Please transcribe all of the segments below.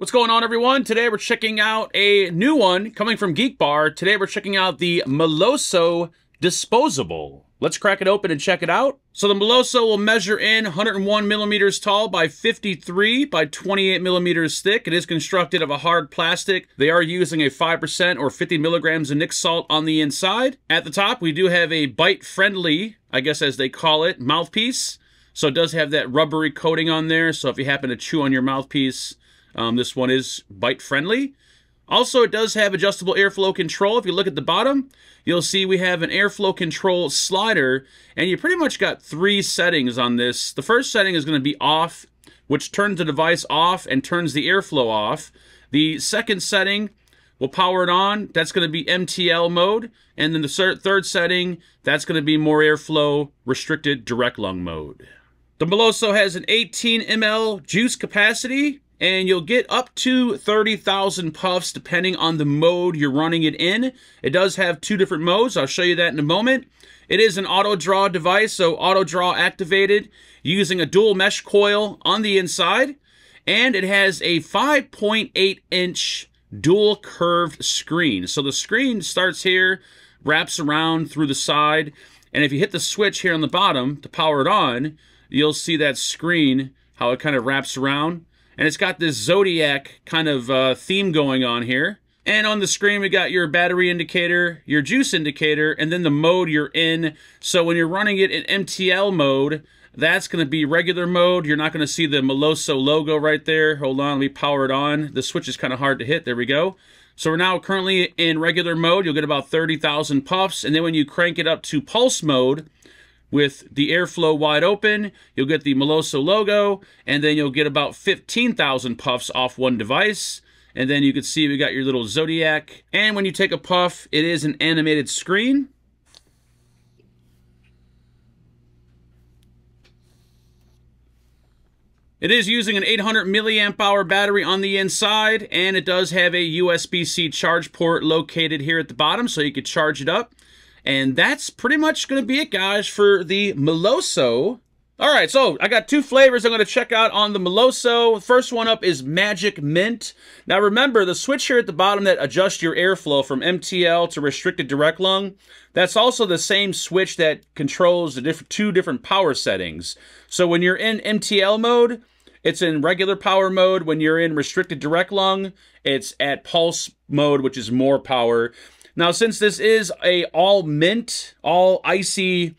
What's going on, everyone? Today we're checking out a new one coming from Geek Bar. Today we're checking out the Meloso Disposable. Let's crack it open and check it out. So the Meloso will measure in 101 millimeters tall by 53 by 28 millimeters thick. It is constructed of a hard plastic. They are using a 5% or 50 milligrams of Nic salt on the inside. At the top, we do have a bite-friendly, I guess as they call it, mouthpiece. So it does have that rubbery coating on there. So if you happen to chew on your mouthpiece, um, this one is bite friendly. Also, it does have adjustable airflow control. If you look at the bottom, you'll see we have an airflow control slider, and you pretty much got three settings on this. The first setting is going to be off, which turns the device off and turns the airflow off. The second setting will power it on. That's going to be MTL mode. And then the third setting, that's going to be more airflow restricted direct lung mode. The Meloso has an 18 ml juice capacity and you'll get up to 30,000 puffs depending on the mode you're running it in. It does have two different modes. I'll show you that in a moment. It is an auto draw device, so auto draw activated using a dual mesh coil on the inside. And it has a 5.8 inch dual curved screen. So the screen starts here, wraps around through the side. And if you hit the switch here on the bottom to power it on, you'll see that screen, how it kind of wraps around. And it's got this Zodiac kind of uh, theme going on here. And on the screen, we got your battery indicator, your juice indicator, and then the mode you're in. So when you're running it in MTL mode, that's going to be regular mode. You're not going to see the Meloso logo right there. Hold on, let me power it on. The switch is kind of hard to hit. There we go. So we're now currently in regular mode. You'll get about 30,000 puffs. And then when you crank it up to pulse mode, with the airflow wide open. You'll get the Meloso logo, and then you'll get about 15,000 puffs off one device. And then you can see we got your little Zodiac. And when you take a puff, it is an animated screen. It is using an 800 milliamp hour battery on the inside, and it does have a USB-C charge port located here at the bottom, so you could charge it up. And that's pretty much going to be it, guys, for the Meloso. All right, so I got two flavors I'm going to check out on the Meloso. First one up is Magic Mint. Now remember, the switch here at the bottom that adjusts your airflow from MTL to restricted direct lung, that's also the same switch that controls the diff two different power settings. So when you're in MTL mode, it's in regular power mode. When you're in restricted direct lung, it's at pulse mode, which is more power. Now, since this is a all mint, all icy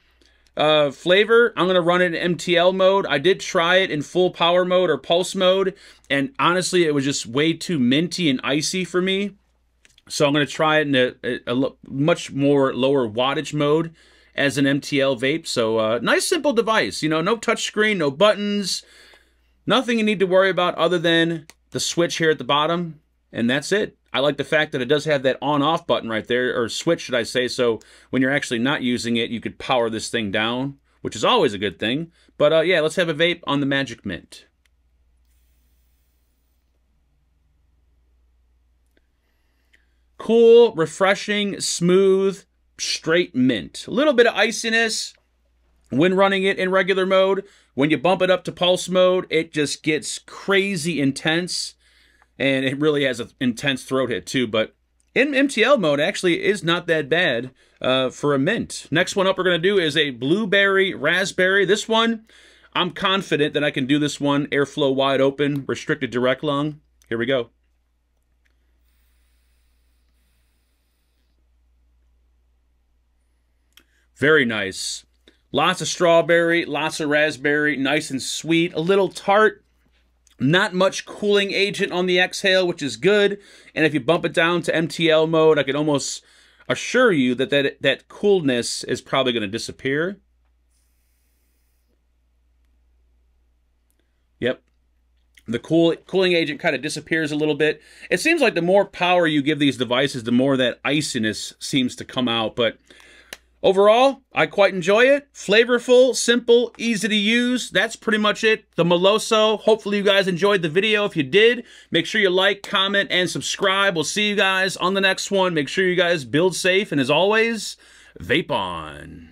uh, flavor, I'm going to run it in MTL mode. I did try it in full power mode or pulse mode, and honestly, it was just way too minty and icy for me. So I'm going to try it in a, a, a much more lower wattage mode as an MTL vape. So uh, nice, simple device. You know, no touch screen, no buttons, nothing you need to worry about other than the switch here at the bottom, and that's it. I like the fact that it does have that on-off button right there, or switch, should I say. So when you're actually not using it, you could power this thing down, which is always a good thing. But uh, yeah, let's have a vape on the Magic Mint. Cool, refreshing, smooth, straight mint. A little bit of iciness when running it in regular mode. When you bump it up to pulse mode, it just gets crazy intense and it really has an intense throat hit too. But in MTL mode, actually is not that bad uh, for a mint. Next one up we're going to do is a blueberry raspberry. This one, I'm confident that I can do this one airflow wide open, restricted direct lung. Here we go. Very nice. Lots of strawberry, lots of raspberry, nice and sweet, a little tart, not much cooling agent on the exhale, which is good. And if you bump it down to MTL mode, I can almost assure you that that, that coolness is probably going to disappear. Yep. The cool cooling agent kind of disappears a little bit. It seems like the more power you give these devices, the more that iciness seems to come out. But Overall, I quite enjoy it. Flavorful, simple, easy to use. That's pretty much it. The Meloso. Hopefully you guys enjoyed the video. If you did, make sure you like, comment, and subscribe. We'll see you guys on the next one. Make sure you guys build safe. And as always, vape on.